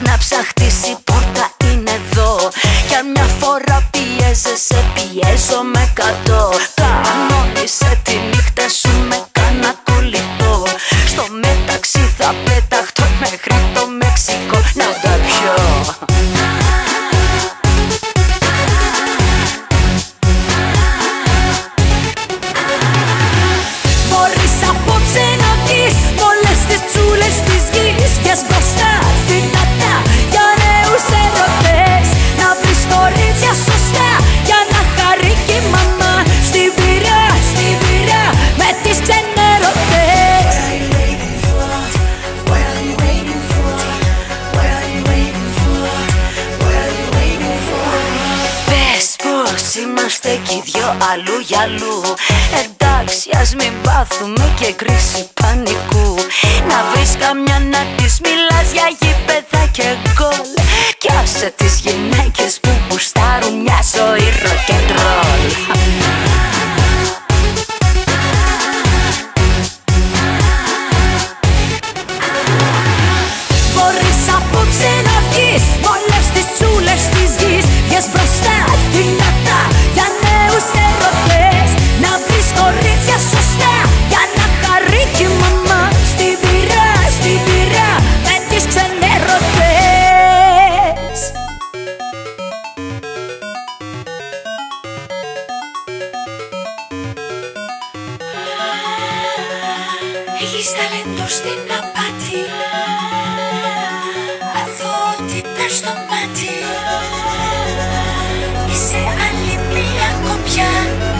να ψαχτείς η πόρτα είναι εδώ. Για μια φορά πιέζεσαι, πιέζομαι κατώ Κανόνισε την είμαστε κι οι δυο αλλού για αλλού. Εντάξει ας μην πάθουμε και κρίση πανικού. Να βρεις καμιά να της μιλάς για γήπεδα και γκολ. Κι άσε τις γυναίκες Έχεις ταλέντο στην απάτη. Αθότητα στο μάτι. Είσαι άλλη μία κοπιά.